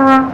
Uh-huh.